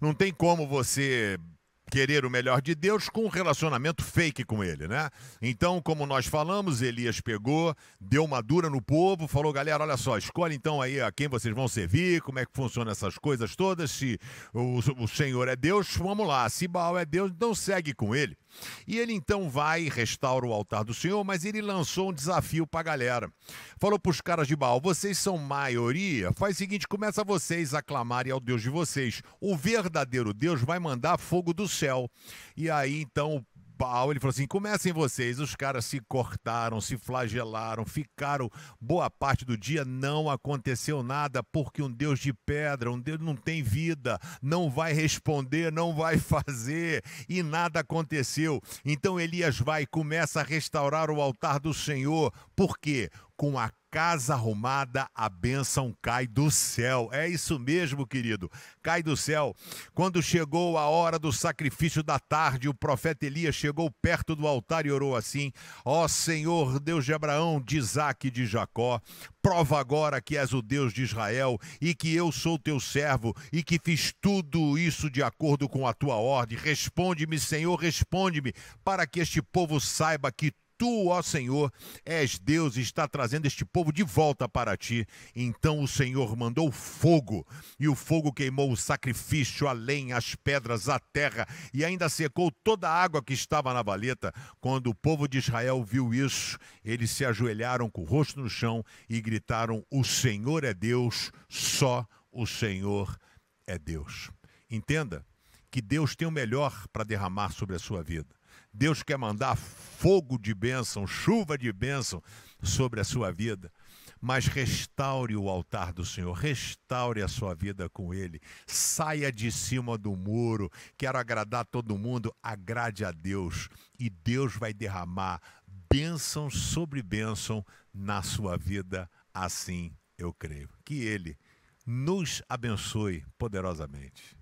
Não tem como você querer o melhor de Deus com um relacionamento fake com ele, né? Então, como nós falamos, Elias pegou, deu uma dura no povo, falou: galera, olha só, escolhe então aí a quem vocês vão servir, como é que funciona essas coisas todas. Se o, o Senhor é Deus, vamos lá. Se Baal é Deus, então segue com ele. E ele então vai e restaura o altar do Senhor, mas ele lançou um desafio para a galera. Falou para os caras de Baal: vocês são maioria, faz o seguinte, começa vocês a clamarem ao Deus de vocês. O verdadeiro Deus vai mandar fogo do céu. E aí então Baal, ele falou assim: comecem vocês. Os caras se cortaram, se flagelaram, ficaram boa parte do dia, não aconteceu nada, porque um Deus de pedra, um Deus não tem vida, não vai responder, não vai fazer, e nada aconteceu. Então Elias vai e começa a restaurar o altar do Senhor, por quê? Com a casa arrumada, a bênção cai do céu. É isso mesmo, querido. Cai do céu. Quando chegou a hora do sacrifício da tarde, o profeta Elias chegou perto do altar e orou assim: Ó oh, Senhor, Deus de Abraão, de Isaac e de Jacó, prova agora que és o Deus de Israel e que eu sou teu servo e que fiz tudo isso de acordo com a tua ordem. Responde-me, Senhor, responde-me, para que este povo saiba que tu, ó Senhor, és Deus e está trazendo este povo de volta para ti. Então o Senhor mandou fogo, e o fogo queimou o sacrifício, a lenha, as pedras, a terra, e ainda secou toda a água que estava na valeta. Quando o povo de Israel viu isso, eles se ajoelharam com o rosto no chão e gritaram: O Senhor é Deus, só o Senhor é Deus. Entenda que Deus tem o melhor para derramar sobre a sua vida. Deus quer mandar fogo de bênção, chuva de bênção sobre a sua vida. Mas restaure o altar do Senhor, restaure a sua vida com Ele. Saia de cima do muro. Quero agradar todo mundo, agrade a Deus. E Deus vai derramar bênção sobre bênção na sua vida. Assim eu creio. Que Ele nos abençoe poderosamente.